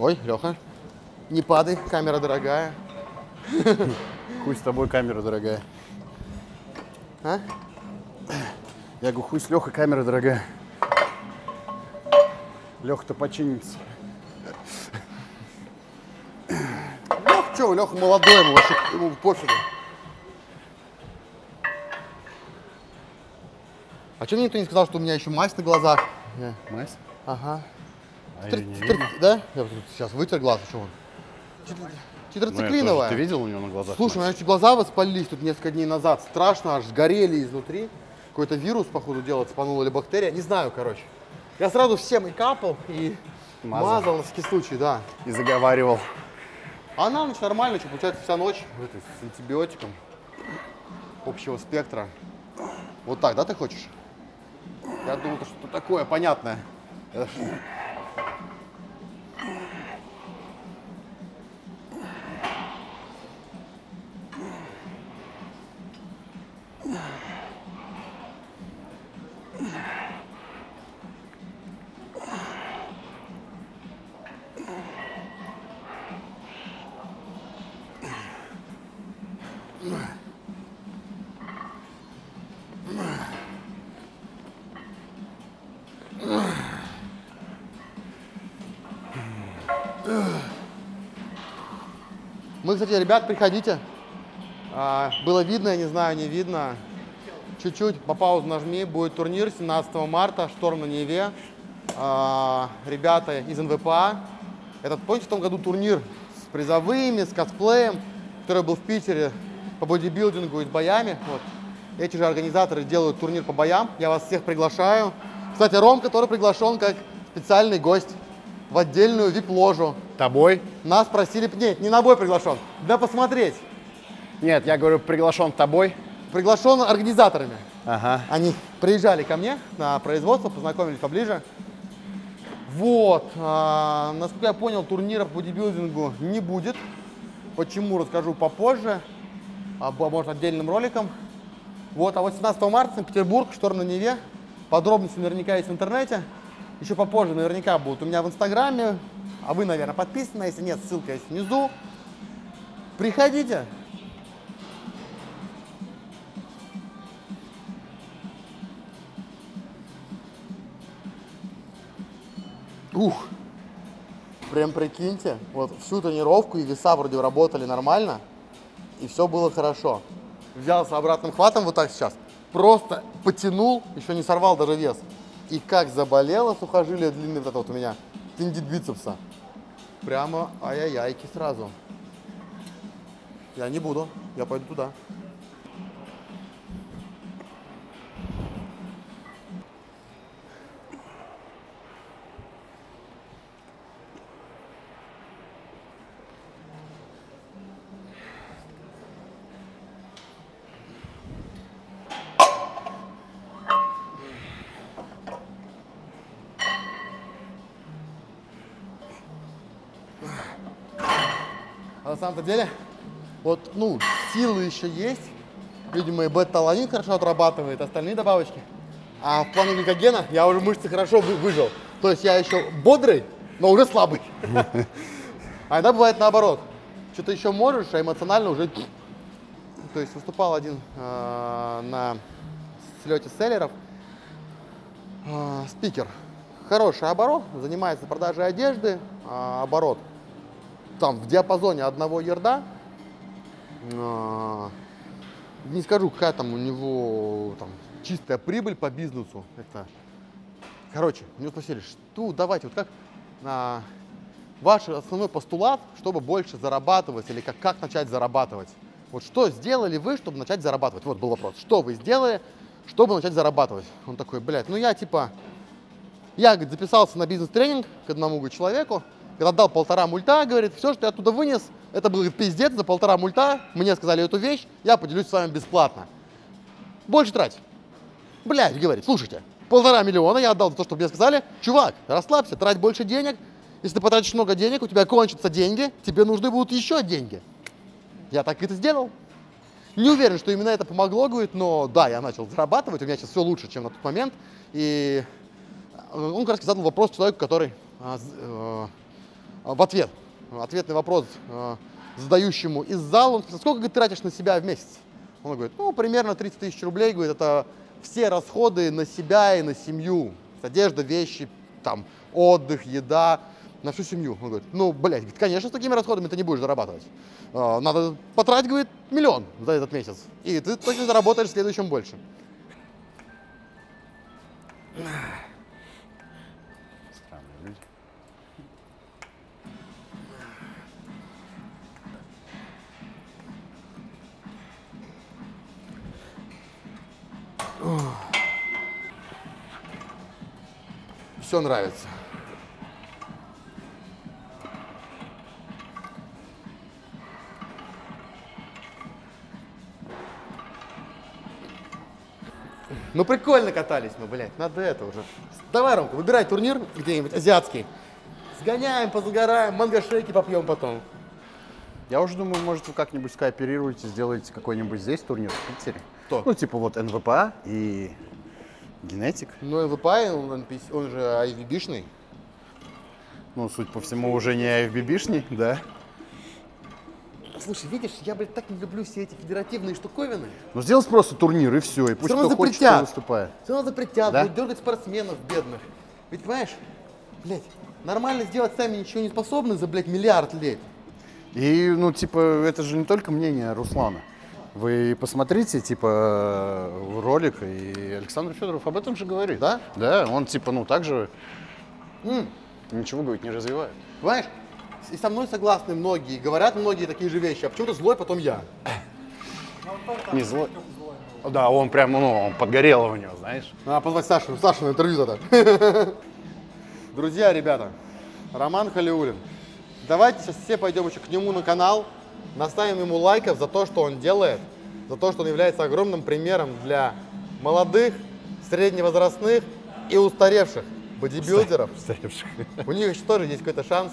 Ой, Леха, не падай, камера дорогая. Хуй с тобой, камера дорогая. А? Я говорю, хуй с Лехой, камера дорогая. Леха-то починится. Лех, что, Леха молодой, ему вообще ему пофигу. А что мне никто не сказал, что у меня еще мазь на глазах? Не. Мась? Ага. А Тр- её не тр- видно. Да? Я вот сейчас вытер глаз, что он? Тет- Ну. Тетрациклиновая. Ты видел у него на глазах? Слушай, у меня эти глаза воспалились тут несколько дней назад. Страшно, аж сгорели изнутри. Какой-то вирус, походу, дело цепанул или бактерия. Не знаю, короче. Я сразу всем и капал, и Мазал. мазал, на всякий случай, да. И заговаривал. А на ночь нормально, что получается вся ночь в этой, с антибиотиком общего спектра. Вот так, да, ты хочешь? Я думал, это что-то такое понятное. Это Мы, кстати, ребят, приходите. А, было видно, я не знаю, не видно. Чуть-чуть по паузу нажми. Будет турнир 17 марта, шторм на Неве. А, ребята из НВПА. Этот, помните, в том году турнир с призовыми, с косплеем, который был в Питере по бодибилдингу и с боями. Вот. Эти же организаторы делают турнир по боям. Я вас всех приглашаю. Кстати, Ром, который приглашен как специальный гость в отдельную вип-ложу. Тобой? Нас просили... Нет, не на бой приглашен. Да посмотреть. Нет, я говорю, приглашен тобой. Приглашен организаторами. Ага. Они приезжали ко мне на производство, познакомились поближе. Вот. а, насколько я понял, турнира по бодибилдингу не будет. Почему, расскажу попозже. А, может, отдельным роликом. Вот, а вот 17 марта Санкт-Петербург, шторм на Неве. Подробности наверняка есть в интернете. Еще попозже наверняка будут у меня в Инстаграме. А вы, наверное, подписаны. Если нет, ссылка есть внизу. Приходите. Ух, прям прикиньте, вот всю тренировку и веса вроде работали нормально, и все было хорошо. Взялся обратным хватом вот так сейчас, просто потянул, еще не сорвал даже вес. И как заболело сухожилие длинное вот это вот у меня, тендит бицепса. Прямо ай-яй-яйки сразу. Я не буду, я пойду туда. Самом-то деле, вот, ну, силы еще есть, видимо, и бета-аланин хорошо отрабатывает, остальные добавочки. А в плане гликогена я уже мышцы хорошо вы- выжил. То есть я еще бодрый, но уже слабый. А иногда бывает наоборот. Что-то еще можешь, а эмоционально уже... То есть выступал один э, на слете селлеров. Э, спикер. Хороший оборот, занимается продажей одежды, а, оборот. Там в диапазоне одного ярда. А, не скажу, какая там у него там, чистая прибыль по бизнесу. Это... Короче, у него спросили, что давайте, вот как а, ваш основной постулат, чтобы больше зарабатывать, или как, как начать зарабатывать? Вот что сделали вы, чтобы начать зарабатывать? Вот был вопрос. Что вы сделали, чтобы начать зарабатывать? Он такой, блядь, ну я типа, я говорит, записался на бизнес-тренинг к одному человеку, когда дал полтора мульта, говорит, все, что я оттуда вынес, это был говорит, пиздец, за полтора мульта, мне сказали эту вещь, я поделюсь с вами бесплатно. Больше трать. Блядь, говорит, слушайте, полтора миллиона я отдал за то, что мне сказали, чувак, расслабься, трать больше денег, если ты потратишь много денег, у тебя кончатся деньги, тебе нужны будут еще деньги. Я так это сделал. Не уверен, что именно это помогло, говорит, но да, я начал зарабатывать, у меня сейчас все лучше, чем на тот момент. И он как раз задал вопрос человеку, который а, э, в ответ, ответный вопрос э, задающему из зала, он спросил, сколько ты тратишь на себя в месяц? Он говорит, ну, примерно 30 тысяч рублей, говорит, это все расходы на себя и на семью. Одежда, вещи, там, отдых, еда, на всю семью. Он говорит, ну, блядь, конечно, с такими расходами ты не будешь зарабатывать. Э, Надо потратить, говорит, миллион за этот месяц. И ты точно заработаешь в следующем больше. Все нравится. Ну прикольно катались мы, блядь, надо это уже. Давай, Ромка, выбирай турнир где-нибудь азиатский. Сгоняем, позагораем, манго-шейки попьем потом. Я уже думаю, может, вы как-нибудь скооперируете, сделаете какой-нибудь здесь турнир в Питере. Кто? Ну, типа вот НВПА и Генетик. Ну, ЛВП, он, он же IFBB-шный. Ну, суть по всему, уже не IFBB-шный, да? Слушай, видишь, я, блядь, так не люблю все эти федеративные штуковины. Ну, сделать просто турнир и все, и пусть равно кто хочет, кто запретят. выступает. Все равно запретят, Да? будут дергать спортсменов бедных. Ведь, понимаешь, блядь, нормально сделать сами ничего не способны за, блядь, миллиард лет. И, ну, типа, это же не только мнение Руслана. Вы посмотрите, типа, э, ролик, и Александр Федоров об этом же говорит. Да? Да, он, типа, ну, также М, ничего, говорит, не развивает. Понимаешь, и со мной согласны многие, говорят многие такие же вещи, а почему-то злой потом я. Не злой. Да, он прям, ну, он подгорел у него, знаешь. Надо позвать Сашу, Сашу на интервью тогда. Друзья, ребята, Роман Халиулин. Давайте сейчас все пойдем еще к нему на канал, наставим ему лайков за то, что он делает, за то, что он является огромным примером для молодых, средневозрастных и устаревших бодибилдеров. Устаревших. У них еще тоже есть какой-то шанс.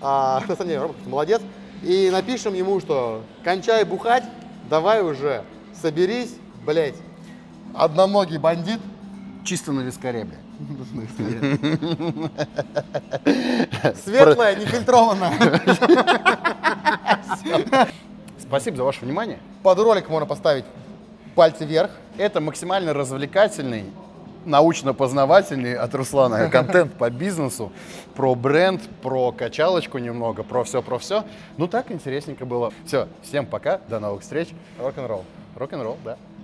А, на самом деле, Рома, молодец. И напишем ему, что кончай бухать, давай уже соберись, блядь, одноногий бандит. Чисто на вискаре, блядь. Светлая, нефильтрованная. Спасибо за ваше внимание. Под ролик можно поставить пальцы вверх. Это максимально развлекательный, научно-познавательный от Руслана контент по бизнесу, про бренд, про качалочку немного, про все, про все. Ну так интересненько было. Все, всем пока, до новых встреч. Рок-н-ролл. Рок-н-ролл, да.